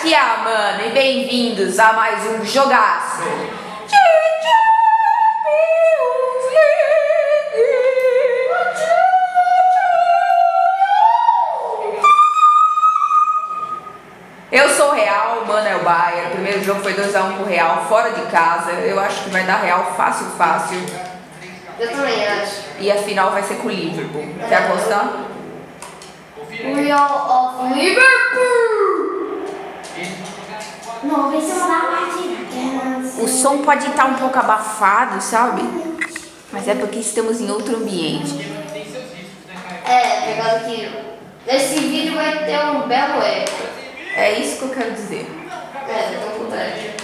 aqui é a Amanda e bem-vindos a mais um jogaço. Eu sou Real, Mano é o Bayern. O primeiro jogo foi 2x1 pro Real, fora de casa. Eu acho que vai dar Real fácil, fácil. Eu também acho. E a final vai ser com o Liverpool. Quer apostar? Real of Liverpool! Não, vê se eu dar partida. O som pode estar um pouco abafado, sabe? Mas é porque estamos em outro ambiente. É, pegado que nesse vídeo vai ter um belo eco. É isso que eu quero dizer. É, tô com vontade.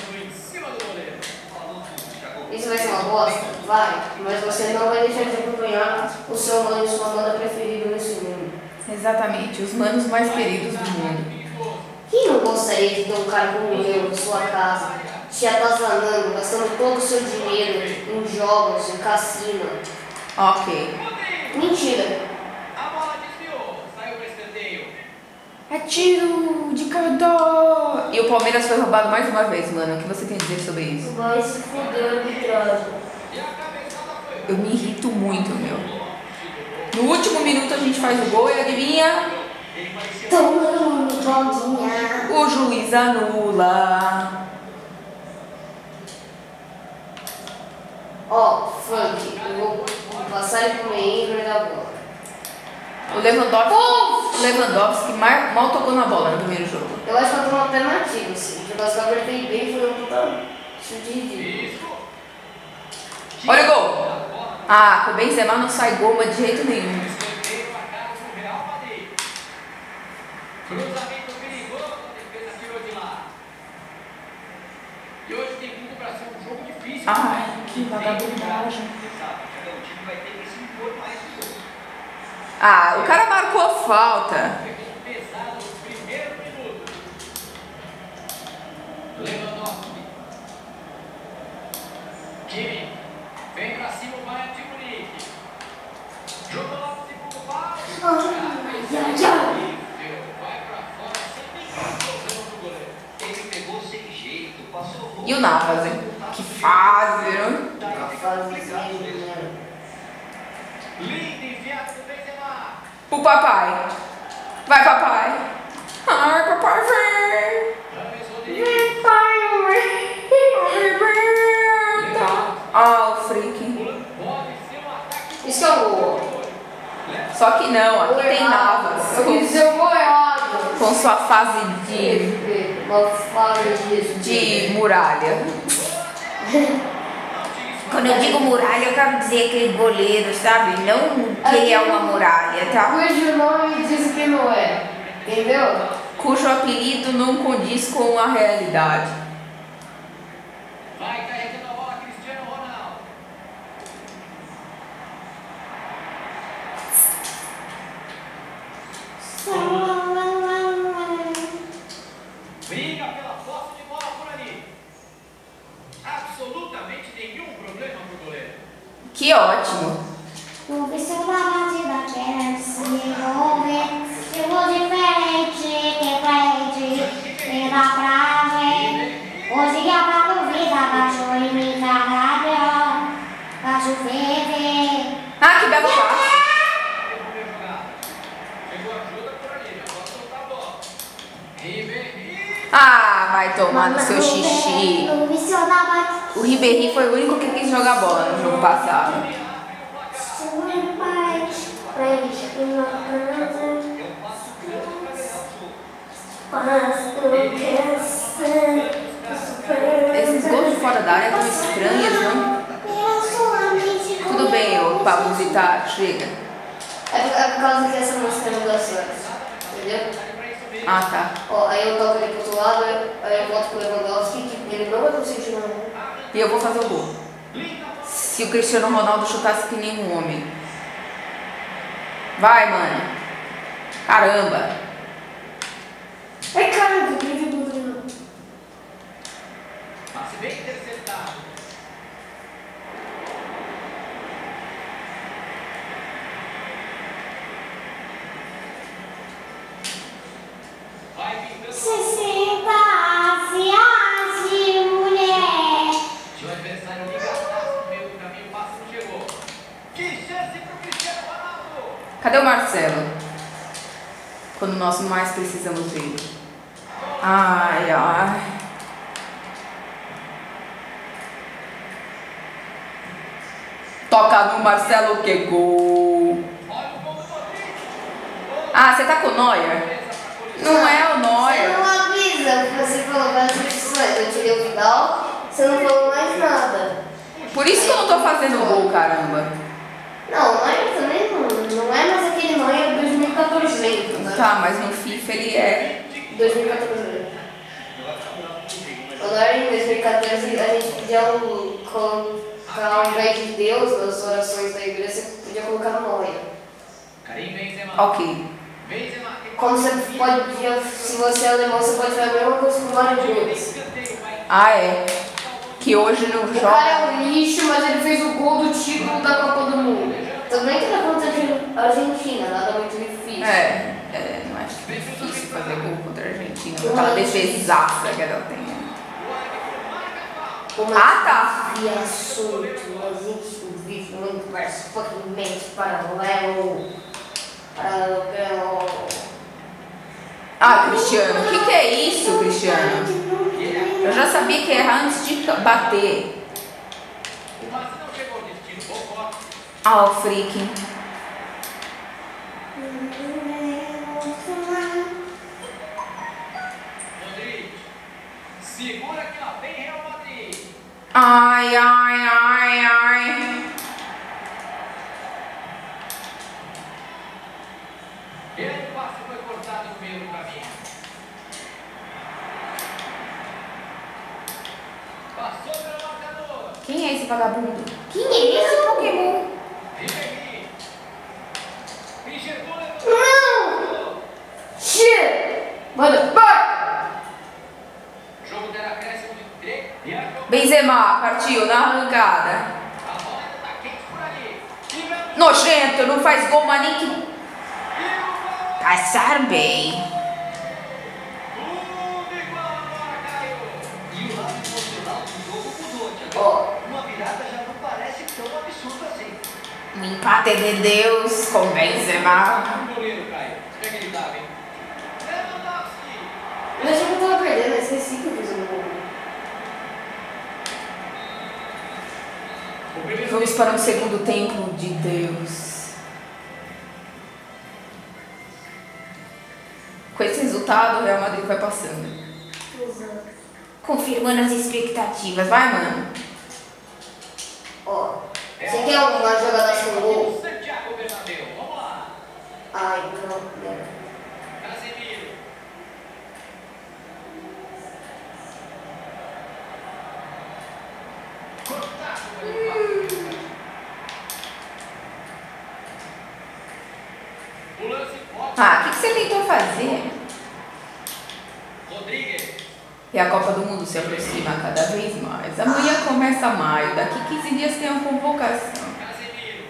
Isso vai ser uma bosta? Vai, mas você não vai deixar de acompanhar o seu mano e sua banda preferida nesse mundo. Exatamente, os manos mais queridos do mundo. Quem não gostaria de ter um cara como eu em sua casa, te atazanando, gastando todo o seu dinheiro em jogos, em cassino? Ok. Mentira. A bola desviou, saiu. É tiro de cada. E o Palmeiras foi roubado mais uma vez, mano. O que você tem a dizer sobre isso? Vai se fuder, arbitragem. Eu me irrito muito, meu. No último minuto a gente faz o gol e adivinha? O juiz anula. Ó, funk, eu vou passar ele pro meio e vai dar a bola. O Lewandowski, o Lewandowski mar- mal tocou na bola no primeiro jogo. Eu acho que eu tô uma alternativa, assim. Porque os caras bem bem e foi um puta chute de ridículo. Olha o gol! Ah, com o Benzema não sai gol, mas de jeito nenhum. Escanteio marcado pro Real Madrid. Cruzamento perigoso, a defesa tirou de lá. E hoje tem tudo para ser um jogo difícil. Ai, que vagabundagem. Cada time vai ter que se impor mais o. Ah, o cara marcou falta. Pesado nos primeiros minutos. Lewandowski. Kimi. Vem pra cima o Bayern de Munique. Jogou lá no segundo pau. Vai pra fora sem nenhum problema pro goleiro. Ele pegou sem jeito, passou o E o Navas, hein? Que fase, né? O papai. Vai, papai. Ai, papai, vem. James Rodrigues. Ah, o freak. Isso é o. Só que não, aqui tem Navas. Com sua fase de, Uma fase disso. de muralha. Quando eu digo muralha, eu quero dizer aquele goleiro, sabe? Não que ele é uma muralha, tá? Cujo nome diz que não é. Entendeu? Cujo apelido não condiz com a realidade. Vai carregando a bola Cristiano Ronaldo. Briga pela posse de bola por ali. Absolutamente nenhum problema pro goleiro. Que ótimo. Vou ver se eu dar partida quero se envolver. Eu vou diferente, que frente, que dá pra ver. Hoje a pra duvida, baixou em mim cada pior. Vai chover, Ah, que belo passe. Primeira jogada. Chegou ajuda por ali, já pode soltar a bola. Ribeirinho. Ah, vai tomar no seu xixi. O Ribéry foi o único que quis jogar bola no jogo passado. Esses gols de fora da área tão estranhos, não? Tudo bem, ô Pablo Vittar, chega. É por, é causa que essa música não dá certo. Entendeu? Ah, tá. Ó, aí eu toco ele pro outro lado, aí eu volto pro Lewandowski, que ele não vai conseguir jogar. E eu vou fazer o gol. Se o Cristiano Ronaldo chutasse que nem um homem. Vai, mano. Caramba. Ai, cara, eu queria ver tudo. Passe bem interceptado. Vai pintando. Sessenta Quando nós mais precisamos dele. Ai, ai. Toca no Marcelo que gol. Ah, você tá com o Neuer? Não é o Você Neuer. não avisa, você falou várias substituições. Eu tirei o Vidal, você não falou mais nada. Por isso que eu não tô fazendo gol, caramba. Não, o Neuer também não, não é mais aquele Neuer 2014 lento, né? Tá, mas no FIFA ele é. 2014 lento. O Neuer em 2014 a gente podia um- colocar ao invés de Deus nas orações da igreja, você podia colocar no Benzema. Ok. Como você pode, se você é alemão, você pode fazer a mesma coisa com escanteio vai Ah, é. Que hoje não O cara é joga. um lixo, mas ele fez o gol do título da Copa do Mundo. Também que era contra a Argentina, nada muito difícil. É, é, não acho difícil fazer gol contra a Argentina. com Aquela defesaça que ela tem. Como Ah, tá. E assunto, gente vive num universo fucking mente paralelo. Paralelo. Ah, Cristiano, o que, que é isso, Cristiano? Eu já sabia que errar antes de bater. Ah, o freaking. Ai, ai, ai, ai. Passe foi cortado do caminho. Passou pelo marcador. Quem é esse vagabundo? Quem é esse Pokémon? Não! Shit! Motherfucker! O Benzema partiu na arrancada. Nojento, não faz gol, mas nem que... Tá, Passar bem. O empate de Deus com Benzema. Eu Nós que eu tava perdendo, é 5 Vamos para um segundo tempo de Deus. Com esse resultado, o Real Madrid vai passando. Confirmando as expectativas. Vai, mano. Ó, você quer alguma jogada com gol? Ai, não, não. Cortado pelo passe. O lance forte. Ah, o que, que você tentou fazer? Rodrigues. E a Copa do Mundo se aproxima cada vez mais. Amanhã começa maio. Daqui 15 dias tem a convocação. Casemiro.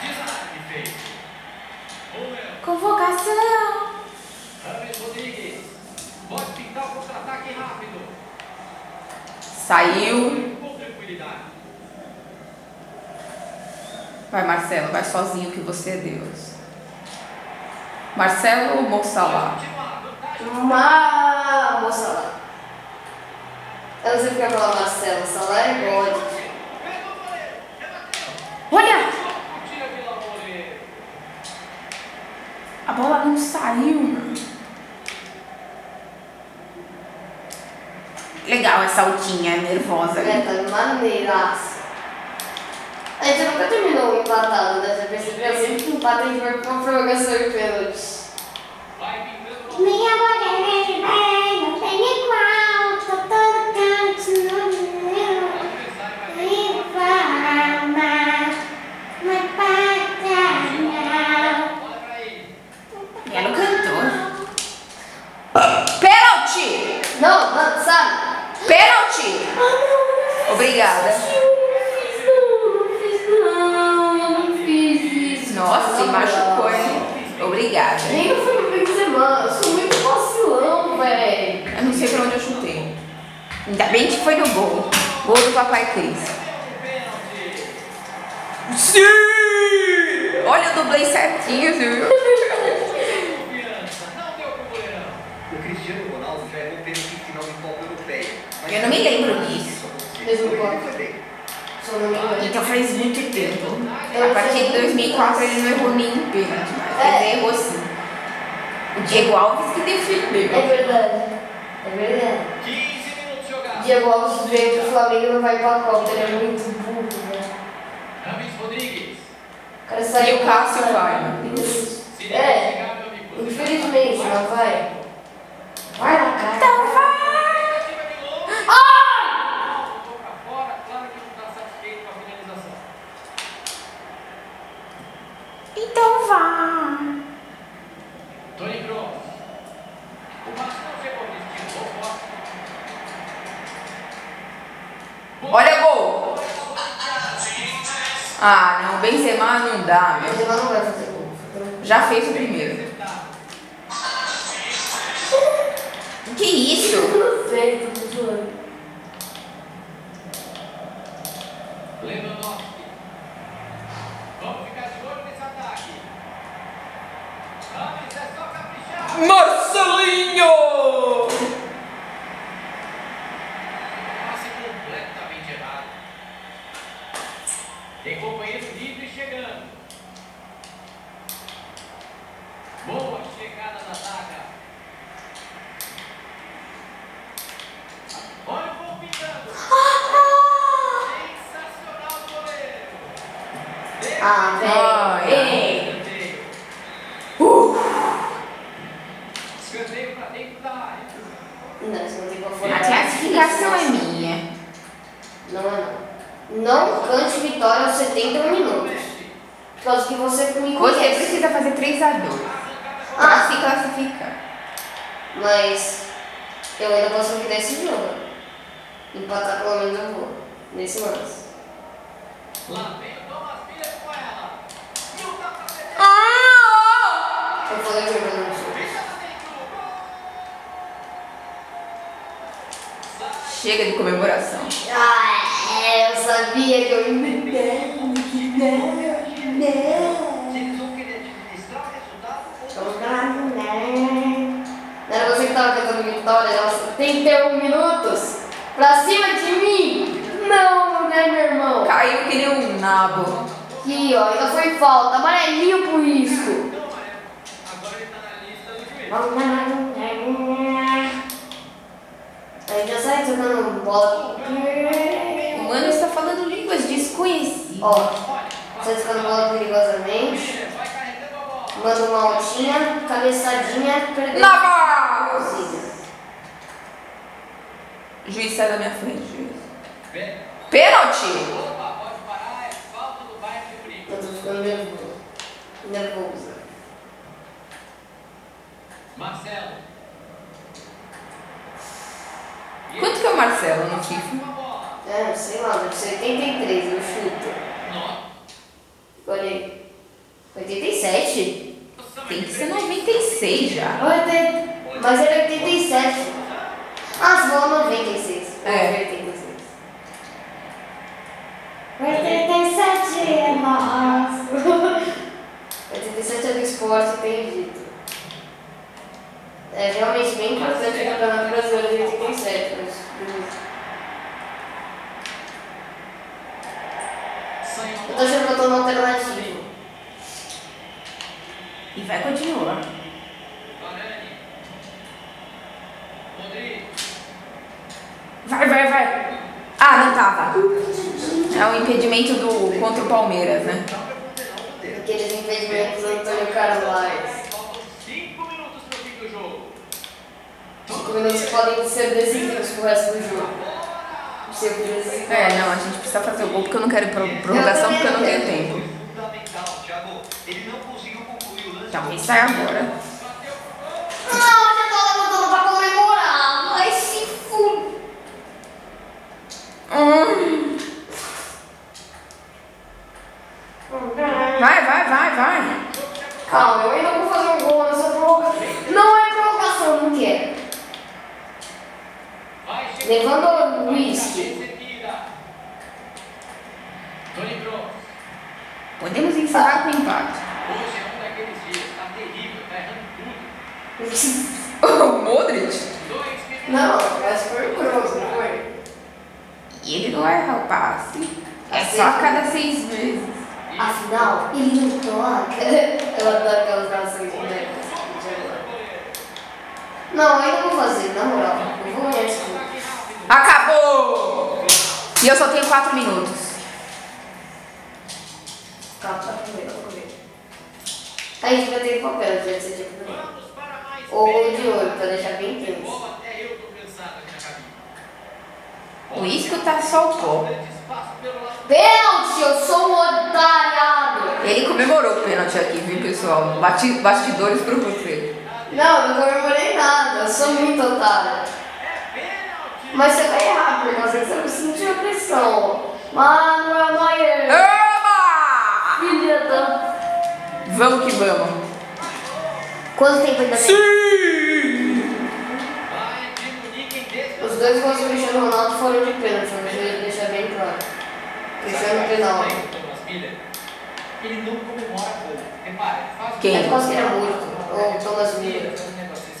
Desarme feito. Convocação! Rames Rodrigues. Pode pintar o contra-ataque rápido. Saiu. Com tranquilidade. Vai, Marcelo, vai sozinho que você é Deus. Marcelo ou Moçalá? Continuar. Vantagem. Uma moça lá. Eu não sei porque eu falar Marcelo, Salah é. Rebateu. Olha! A bola não saiu. Legal essa altinha nervosa. É, tá maneiraça. A gente nunca terminou empatado, né? Você percebeu? Sempre que empata a gente vai pra prorrogação e pênaltis. Minha mulher é bem, não tem igual, tô todo canto no meu. adversário. Vai E fama, uma patada. Bola pra ele. E ela cantou. Pênalti! Não, mano, sabe? Pênalti! Obrigada. Machucou, hein? Obrigada. Nem no foi no Benzema, eu sou muito vacilão, velho. Eu não sei pra onde eu chutei. Ainda bem que foi no gol. Gol do Papai Cris. Sim! Olha, eu dublei certinho, viu? De Eu não me lembro disso. Mesmo. Então faz muito tempo. A partir de 2004 ele não errou nenhum pênalti, mas ele errou sim. O Diego Alves que É defendeu. verdade. É verdade. 15 minutos jogados. Diego Alves veio pro Flamengo e não vai pra Copa. Ele é muito burro, né? Rames Rodrigues. O cara saiu E o Cássio vai, É. Infelizmente, não vai. Vai na cara. Então vai! Tentativa de longe. Voltou pra fora. Claro que não tá satisfeito com a finalização. Então vai! Tony Kroos. O não chegou bola. Olha gol! Ah, não, Benzema não dá, meu. Benzema não vai fazer gol. Já fez o primeiro. Que isso? Não sei, tô zoando. Lewandowski. Vamos ficar de olho nesse ataque. Rames é só caprichar. Marcelinho! Passe completamente errado. Tem companheiro livre chegando. Boa chegada da zaga. Olha o gol pintando. Sensacional o goleiro. Ah, Ai, velho. ai. Ei. Escanteio. Escanteio pra dentro da área. Não, isso não tem como. A classificação é minha. Não é não. Não cante vitória aos 71 minutos. Por causa que você me Você conhece. precisa fazer 3 a 2 pra Ah, se classificar. mas eu ainda posso virar esse jogo. Empatar pelo menos eu vou. Nesse lance. Lá vem o Thomas Miller com ela. E o tapa pra Ah! Eu falei que eu não sou. Deixa lá dentro. Chega de comemoração. Ah, é, eu sabia que eu ia. Se eles vão querer administrar o resultado ou Não era você que tava cantando vitória aos 71 minutos? Pra cima de mim? Não, né, meu irmão? Caiu que nem um nabo. Aqui, ó, ainda foi falta. Amarelinho por risco. Então, Agora ele tá na lista do juiz. Aí já sai jogando bola. O mano está falando línguas desconhecidas. Ó, sai jogando bola perigosamente. Manda uma altinha, cabeçadinha, perdeu. Cozinha. Juiz sai da minha frente, juiz. Pênalti! Opa, pode parar. É falta do Bayern de Munique. Eu tô ficando nervoso. Nervoso. Marcelo. E Quanto que é o Marcelo no FIFA? É, sei lá, deve ser 83, eu chuto. Olha aí. 87? Tem que ser 96 já. 80. Mas era 87. Ah, você falou 96. É. 86. 87 é nosso. 87 é do esporte, acredito. É realmente bem importante o Campeonato Brasileiro de 87, mas. beleza. Sai Eu tô achando que eu tô no alternativo. E vai continuar. Vai, vai, vai. Ah, não tava. É o impedimento do contra o Palmeiras, né? Aqueles impedimentos do Antônio Carlos. Faltam 5 minutos pro fim do jogo. 5 minutos que podem ser decisivos pro resto do jogo. É, não, a gente precisa fazer o gol porque eu não quero prorrogação porque eu não tenho tempo. fundamental, Thiago. Ele não o. Então, sai agora. Não, já tô levantando pra comemorar. Vai se fuder. Hum. Vai, vai, vai, vai. Calma, eu ainda vou fazer um gol nessa prorrogação. Não é prorrogação, não quero. Chegando. Levando o uísque. Podemos encerrar com empate. O Modric? Não, mas foi grosso, não foi? E ele não erra o passe. É só a cada seis meses. Afinal, ele não toca. Eu adoro aquelas nações de né? Não, eu não vou fazer, na moral. Eu vou jogo. Acabou! E eu só tenho quatro minutos. Calma, tá comigo, tá comigo. A gente vai ter papel, já que fazer. Ou de ouro, pra deixar bem tenso. Cabine. O isco tá só o. Pênalti, eu sou um otariado. Ele comemorou o pênalti aqui, viu, pessoal? Bati- Bastidores pra você. Não, eu não comemorei nada, eu sou muito otário. Mas você vai errar, por causa que você não sentiu a pressão. Manuel Neuer, Ama! filha da... Vamos que vamos. Quanto tempo ainda tem? Sim! Os dois gols do Cristiano Ronaldo foram de pênalti, eu queria deixar bem claro. Cristiano penal. Ele não comemora gol. Repare, faz Quem? É por causa que ele é morto. Ou Thomas Miller.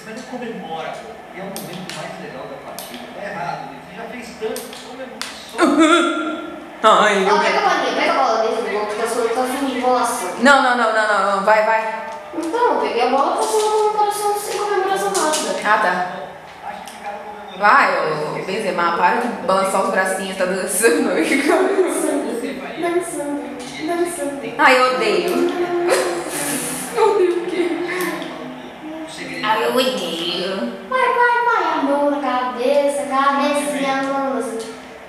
Mas não comemora gol. E é o momento mais legal da partida. Tá errado, ele já fez tanto, comemora só. Ai, Ah, pega a bolinha, pega a bola dentro do gol, porque eu sou tá enrolação. Não, não, não, não, não, não. Vai, vai. Então, eu peguei a bola e passei no coração sem comemoração rápida. Ah, tá. Acho que ficaram comemorando. Vai, ô Benzema, para de balançar os bracinhos, tá dançando aí. Dançando, dançando. Ai, eu odeio. Eu odeio o quê? Ai, eu odeio. Vai, vai, vai, a mão na cabeça, cabecinha, mão assim.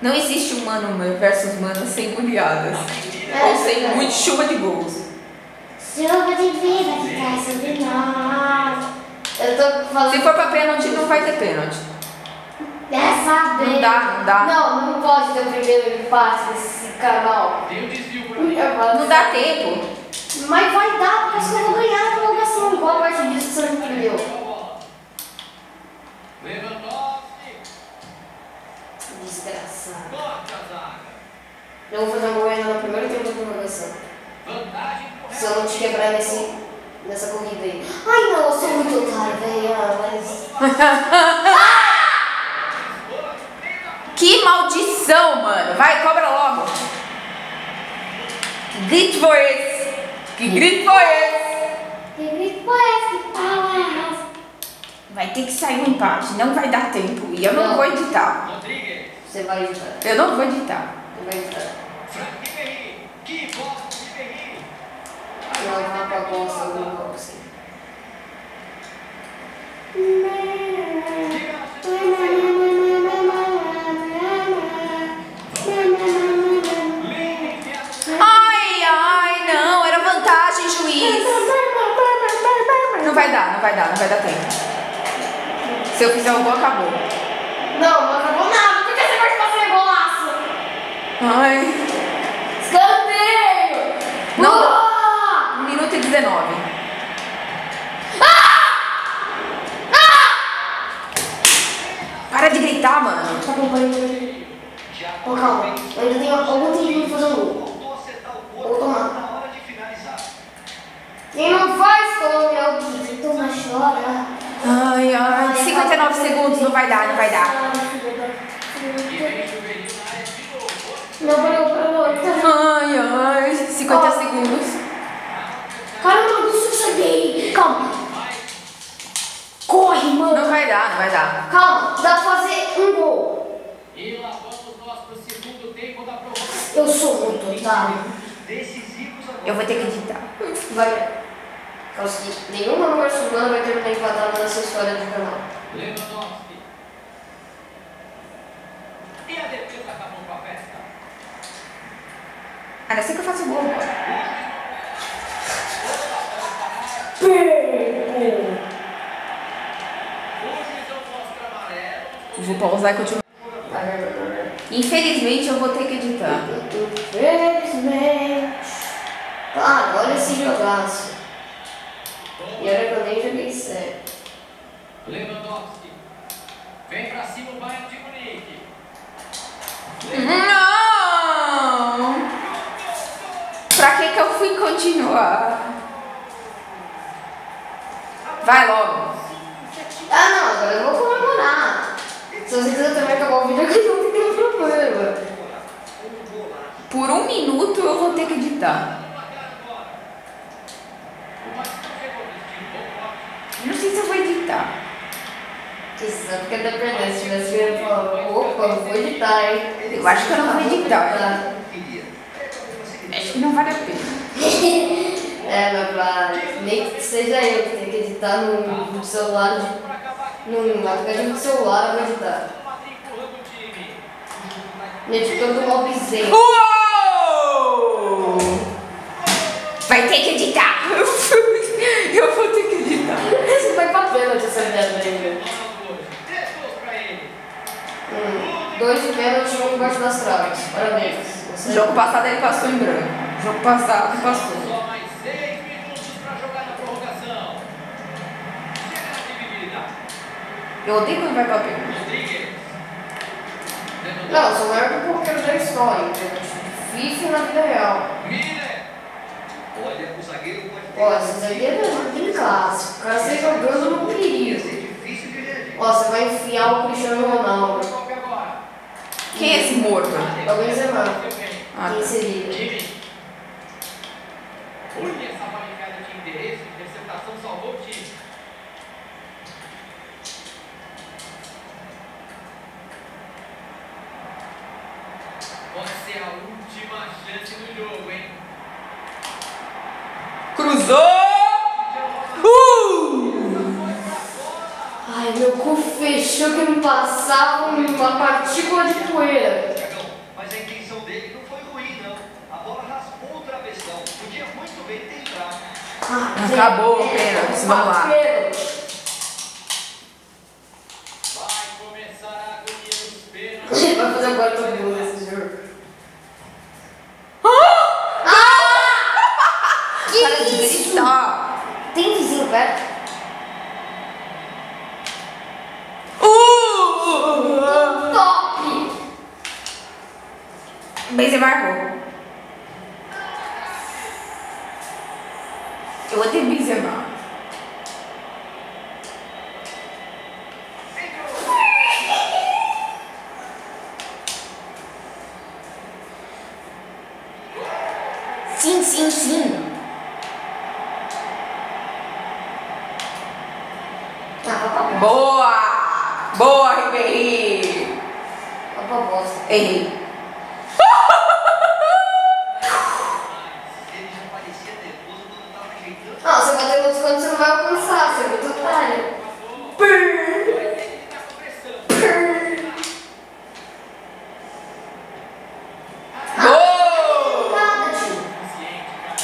Não existe um mano versus mano sem goleadas. Ou sem muita chuva de gols. Chuva de vida que cai sobre nós. Eu tô Se falando. for pra pênalti, não vai ter pênalti. Dessa vez. Não dá, não dá. Não, não pode ter o primeiro empate nesse canal. Tem um desvio por. Não dá tempo. Mas vai dar, porque acho que eu vou ganhar na prorrogação. Igual a parte disso que você não entendeu. Desgraçado. A. Eu vou fazer uma gol ainda no primeiro tempo da prorrogação. Vantagem Se eu não te quebrar nesse, nessa corrida aí. Ai não, eu sou muito otário, velho. Ah, mas. Que maldição, mano. Vai, cobra logo. Que grito foi esse? Que grito foi esse? Que grito foi esse que fala? Vai ter que sair um empate, não vai dar tempo. E eu não, Não. vou editar. Rodrigues. Você vai editar. Eu não vou editar. Você vai editar. Se eu fizer um gol, acabou. Não, não acabou nada. Por que você vai fazer golaço? Ai. Escanteio! Não. Ah! 1 minuto e 19. Para de gritar, mano. Tá bom, peraí. Ô, calma. Eu ainda tenho algum tempo pra fazer um gol. O Vou tomar. Quem não faz é o que toma chora. Ai, ai. 59 segundos, não vai dar, não vai dar. Não, parou, parou. Ai, ai. 50 Ó. segundos. Caramba, eu não cheguei. Calma. Corre, mano. Não vai dar, não vai dar. Calma, dá pra fazer um gol. E lá vamos nós pro segundo tempo da. Eu sou muito otário. Decisivos agora. Eu vou ter que editar. Vai. Causa que nenhuma mulher humana vai terminar empatada nessa história do canal. Lewandowski. E a defesa acabou com a festa. Que eu faça o gol. O. Vou pausar e continuar. Infelizmente, eu vou ter que editar. Infelizmente. Ah, olha esse jogaço. Olha que eu nem joguei sério. Lewandowski. Vem pra cima o Bayern de Munique. Não! Pra que que eu fui continuar? Vai logo. Ah, não, agora eu vou comemorar. Se você quiser também acabar o vídeo, aqui não tem problema. Por um minuto eu vou ter que editar. Não sei se eu vou editar. Isso, porque dependendo, se tivesse que falar, opa, eu vou editar, hein? Eu acho que eu não vou editar. Acho que não vale a pena. É, mas pra, nem que seja eu que tenha que editar no, no celular, no aplicativo do celular, eu vou editar. No editor do Mobzinho. Uou! Vai ter que editar. eu pra merda aí, velho. Hum, dois de pênalti e um embaixo das traves. Parabéns. Você- Jogo passado ele passou em branco. Jogo passado ele passou. Só mais seis minutos para jogar na prorrogação. Chega na dividida. Eu odeio quando vai pra pênalti. Rodrigues. Não, eu sou o maior pipoqueiro da história, e na vida real. Olha, o zagueiro pode ter. Ó, esse zagueiro é muito em clássico. O cara sai jogando no perigo. ser difícil de reagir. Ó, você vai enfiar o Cristiano Ronaldo. Quem é esse morto? É o Benzema. Ah, Quem tá. seria? Time. Olha essa barricada de endereço. Interceptação salvou o time. Pode ser a última chance do jogo, hein? Cruzou! Uh! Ai, meu cu fechou que não passava uma partícula de poeira. Mas a intenção dele não foi ruim, não. A bola raspou o travessão. Podia muito bem ter entrado. Ah, Acabou o gente, pênalti, vamos lá. pênalti. Vai começar a agonia dos pênaltis. Vai fazer agora todo mundo nesse jogo. Para de gritar. Tem vizinho perto? Uh! Top! Benzema marcou. Eu odeio Benzema. Sim, sim, sim. Bosta. Boa! Boa, Ribeirinho! Errei. Ele já parecia nervoso quando tava ajeitando. Não, você bateu no quando você não vai alcançar, você é muito otário. Ele tá com pressão. Gol! Nada, tio. Consciente, cara.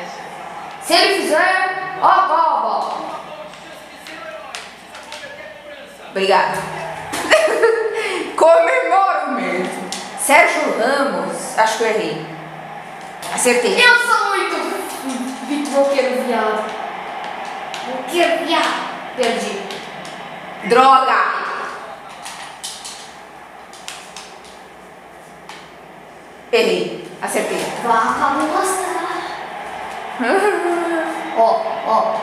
Essa é a Se ele fizer, ó, ó, ó. Uma boa chance de ser o herói. Precisa converter a cobrança. Obrigada. Comemoro mesmo. Sérgio Ramos, acho que eu errei. Acertei. Eu sou muito pipoqueiro viado. Pipoqueiro viado. Perdi. Droga! Errei. Acertei. Vá pra bosta. Ó, ó.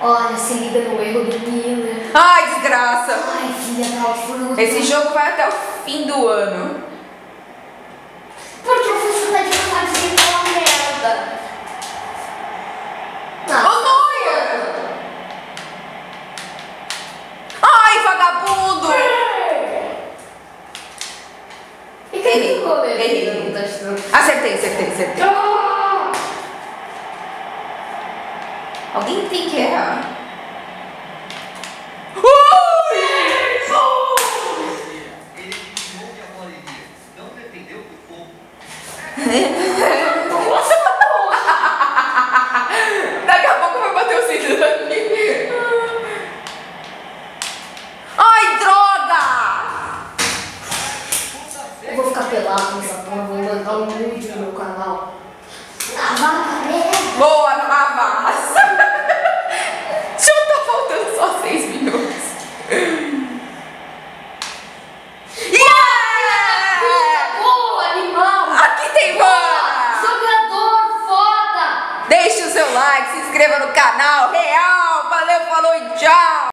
Olha, se liga no erro do Miller. Ai, desgraça. Ai, filha da fruta. Esse jogo vai até o fim do ano. Porque eu fui chutar de fazia aquela Não. Ô, Noia! Ai, vagabundo! E quem Errei. Acertei, acertei, acertei. Ah! Alguém tem que errar. Ui!